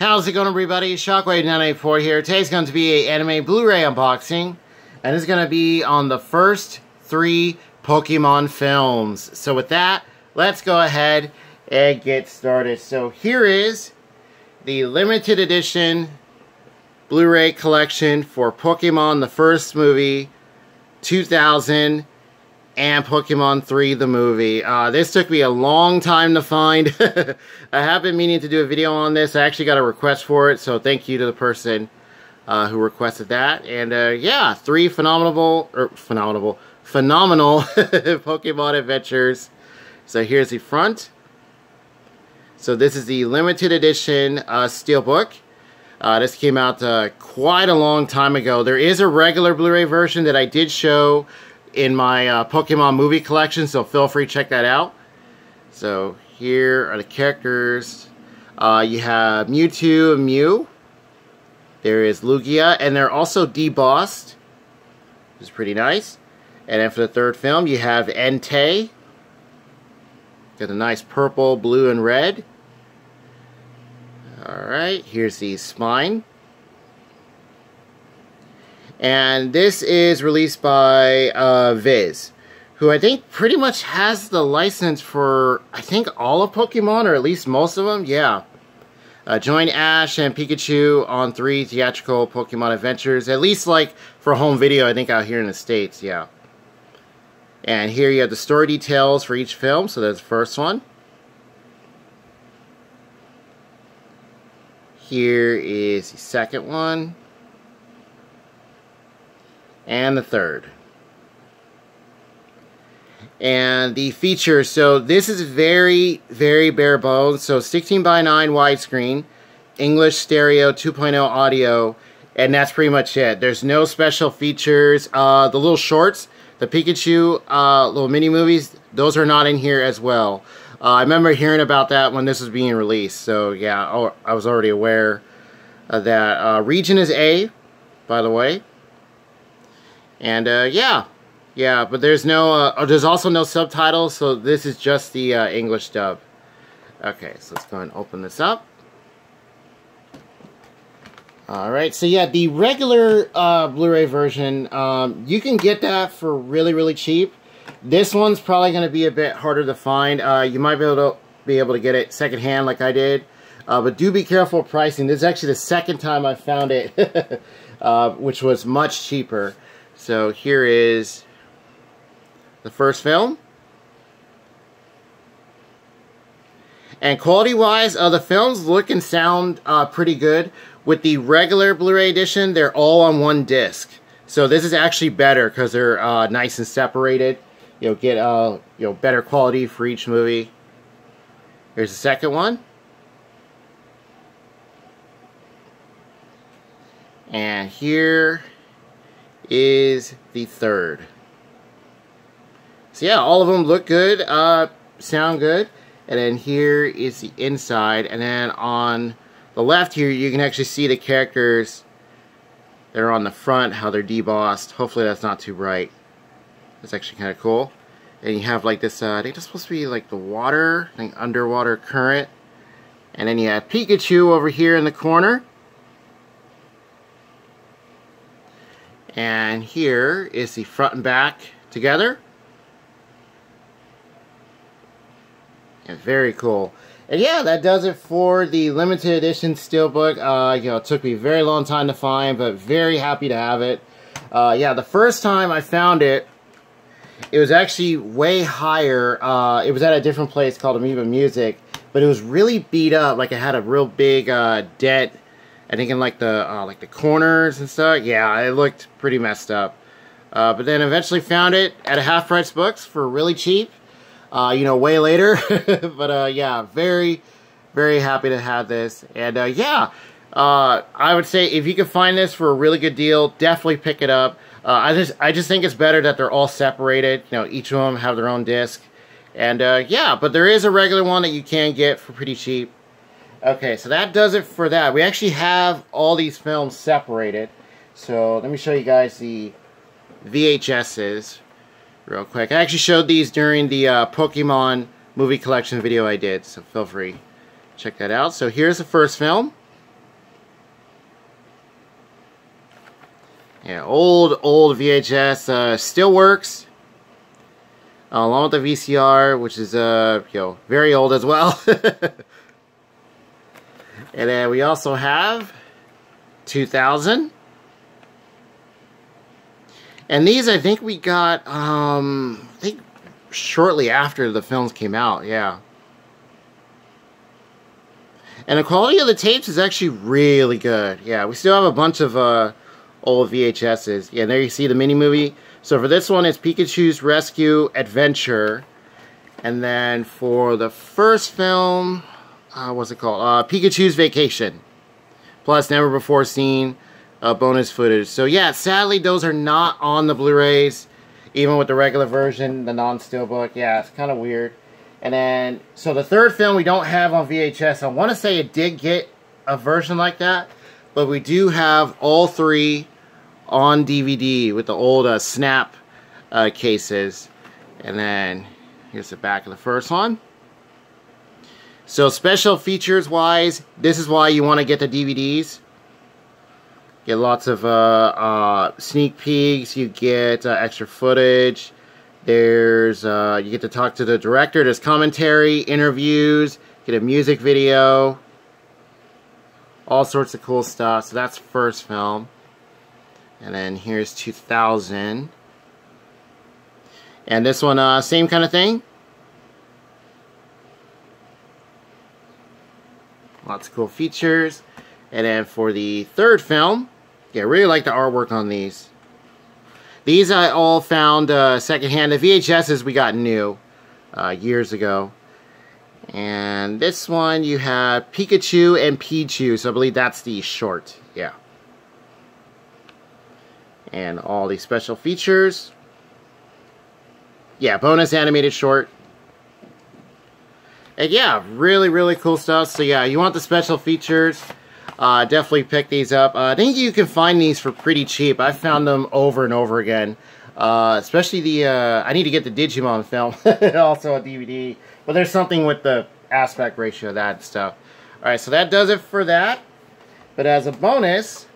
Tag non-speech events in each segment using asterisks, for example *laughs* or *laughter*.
How's it going everybody? Shockwave984 here. Today's going to be a anime Blu-ray unboxing. And it's going to be on the first three Pokemon films. So with that, let's go ahead and get started. So here is the limited edition Blu-ray collection for Pokemon the first movie 2000 and Pokemon 3 the movie. Uh, this took me a long time to find. *laughs* I have been meaning to do a video on this. I actually got a request for it, so thank you to the person uh, who requested that. And uh, yeah, three phenomenal, or er, phenomenal, phenomenal *laughs* Pokemon adventures. So here's the front. So this is the limited edition uh, steelbook. Uh, this came out uh, quite a long time ago. There is a regular Blu-ray version that I did show in my uh, Pokemon movie collection, so feel free to check that out. So here are the characters. Uh, you have Mewtwo and Mew. There is Lugia, and they're also debossed, which is pretty nice. And then for the third film, you have Entei. Got a nice purple, blue, and red. Alright, here's the spine. And this is released by uh, Viz, who I think pretty much has the license for, I think, all of Pokemon, or at least most of them. Yeah. Uh, join Ash and Pikachu on three theatrical Pokemon adventures, at least like for home video, I think out here in the States, yeah. And here you have the story details for each film, so that's the first one. Here is the second one and the third. And the features, so this is very, very bare bones. So 16 by 9 widescreen, English stereo 2.0 audio, and that's pretty much it. There's no special features. Uh, the little shorts, the Pikachu uh, little mini movies, those are not in here as well. Uh, I remember hearing about that when this was being released. So yeah, oh, I was already aware of that. Uh, region is A, by the way. And uh, yeah, yeah, but there's no, uh, oh, there's also no subtitles, so this is just the uh, English dub. Okay, so let's go and open this up. Alright, so yeah, the regular uh, Blu-ray version, um, you can get that for really, really cheap. This one's probably going to be a bit harder to find. Uh, you might be able to be able to get it secondhand like I did. Uh, but do be careful pricing. This is actually the second time I found it, *laughs* uh, which was much cheaper. So here is the first film. And quality-wise, uh, the films look and sound uh, pretty good. With the regular Blu-ray edition, they're all on one disc. So this is actually better because they're uh, nice and separated. You'll get uh, you know better quality for each movie. Here's the second one. And here is the third. So yeah, all of them look good, uh, sound good. And then here is the inside. And then on the left here, you can actually see the characters that are on the front, how they're debossed. Hopefully that's not too bright. That's actually kind of cool. And you have like this, uh, I think supposed to be like the water, like underwater current. And then you have Pikachu over here in the corner. And here is the front and back together. And very cool. And yeah, that does it for the limited edition steelbook. Uh, you know, it took me a very long time to find, but very happy to have it. Uh, yeah, the first time I found it, it was actually way higher. Uh, it was at a different place called Amoeba Music, but it was really beat up. Like it had a real big uh, dent I think in like the uh, like the corners and stuff. Yeah, it looked pretty messed up. Uh, but then eventually found it at a half price books for really cheap. Uh, you know, way later. *laughs* but uh, yeah, very, very happy to have this. And uh, yeah, uh, I would say if you can find this for a really good deal, definitely pick it up. I just I just think it's better that they're all separated. You know, each of them have their own disc. And yeah, but there is a regular one that you can get for pretty cheap. Okay, so that does it for that. We actually have all these films separated. So let me show you guys the VHSs real quick. I actually showed these during the uh, Pokemon movie collection video I did, so feel free check that out. So here's the first film. Yeah, old, old VHS uh, still works. Uh, along with the VCR, which is uh, you know very old as well. *laughs* and then we also have 2000. And these, I think we got, um, I think shortly after the films came out, yeah. And the quality of the tapes is actually really good. Yeah, we still have a bunch of uh, old VHSs. Yeah, there you see the mini movie. So for this one, it's Pikachu's Rescue Adventure. And then for the first film, uh, what's it called? Uh, Pikachu's Vacation. Plus, never before seen uh, bonus footage. So yeah, sadly, those are not on the Blu-rays. Even with the regular version, the non-steelbook. Yeah, it's kind of weird. And then, so the third film we don't have on VHS. I want to say it did get a version like that, but we do have all three on DVD with the old uh, snap uh, cases. And then, here's the back of the first one. So special features wise, this is why you want to get the DVDs. Get lots of uh, uh, sneak peeks, you get uh, extra footage, there's, uh, you get to talk to the director. There's commentary, interviews, get a music video, all sorts of cool stuff. So that's first film. And then here's 2000. And this one, uh, same kind of thing. Lots of cool features. And then for the third film, yeah, really like the artwork on these. These I all found uh, secondhand. The VHSs we got new uh, years ago. And this one you have Pikachu and Pichu. So I believe that's the short. Yeah. And all these special features. Yeah, bonus animated short. And yeah, really, really cool stuff. So yeah, you want the special features. Uh, definitely pick these up. Uh, I think you can find these for pretty cheap. I found them over and over again. Uh, especially the, uh, I need to get the Digimon film, *laughs* also a DVD. But there's something with the aspect ratio of that stuff. Alright, so that does it for that. But as a bonus,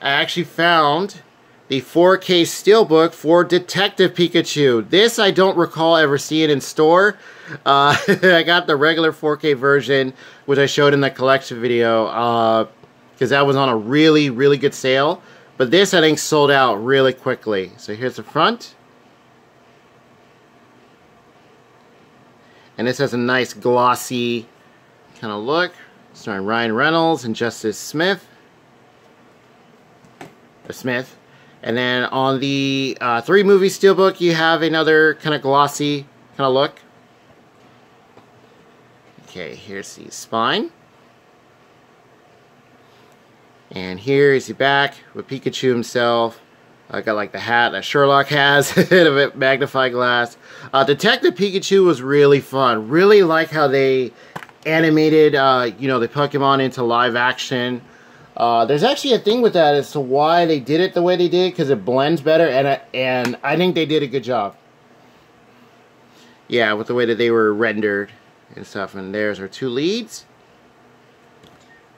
I actually found the 4K Steelbook for Detective Pikachu. This I don't recall ever seeing in store. Uh, *laughs* I got the regular 4K version, which I showed in the collection video, because uh, that was on a really, really good sale. But this, I think, sold out really quickly. So here's the front. And this has a nice glossy kind of look. Starring Ryan Reynolds and Justice Smith. Uh, Smith. And then on the uh, three movie steelbook, you have another kind of glossy kind of look. Okay, here's the spine. And here is the back with Pikachu himself. I got like the hat that Sherlock has, *laughs* a magnifying glass. Uh, Detective Pikachu was really fun. Really like how they animated, uh, you know, the Pokemon into live action. Uh, there's actually a thing with that as to why they did it the way they did, because it blends better, and I, and I think they did a good job. Yeah, with the way that they were rendered and stuff. And there's our two leads.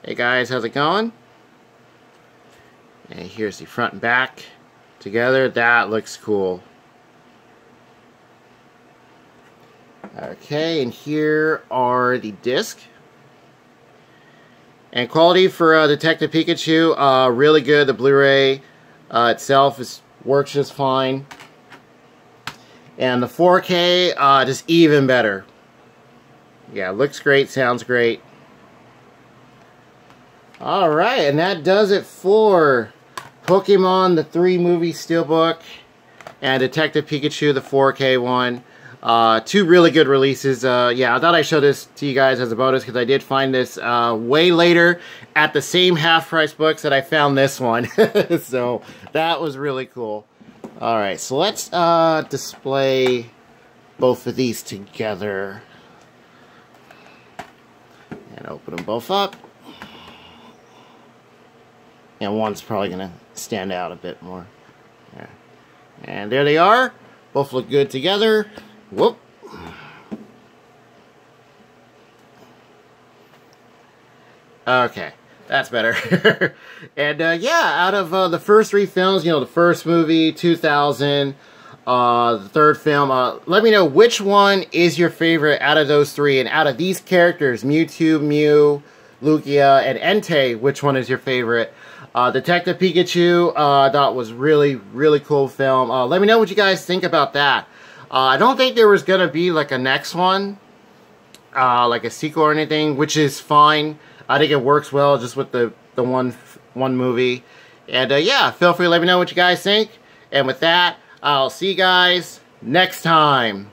Hey guys, how's it going? And here's the front and back together. That looks cool. Okay, and here are the disc. And quality for uh, Detective Pikachu, uh, really good. The Blu-ray uh, itself is works just fine. And the 4K, uh, just even better. Yeah, looks great, sounds great. Alright, and that does it for Pokemon, the 3 movie steelbook, and Detective Pikachu, the 4K one. Uh, two really good releases. Uh, yeah, I thought I'd show this to you guys as a bonus because I did find this uh, way later at the same half-price books that I found this one. *laughs* so that was really cool. Alright, so let's uh, display both of these together. And open them both up. And one's probably going to stand out a bit more. Yeah. And there they are. Both look good together. Whoop. Okay. That's better. *laughs* and uh, yeah, out of uh, the first three films, you know, the first movie, 2000, uh, the third film, uh, let me know which one is your favorite out of those three. And out of these characters, Mewtwo, Mew, Lugia, and Entei, which one is your favorite? Uh, Detective Pikachu, uh, I thought was really, really cool film. Uh, let me know what you guys think about that. Uh, I don't think there was going to be like a next one, uh, like a sequel or anything, which is fine. I think it works well just with the, the one one movie. And uh, yeah, feel free to let me know what you guys think. And with that, I'll see you guys next time.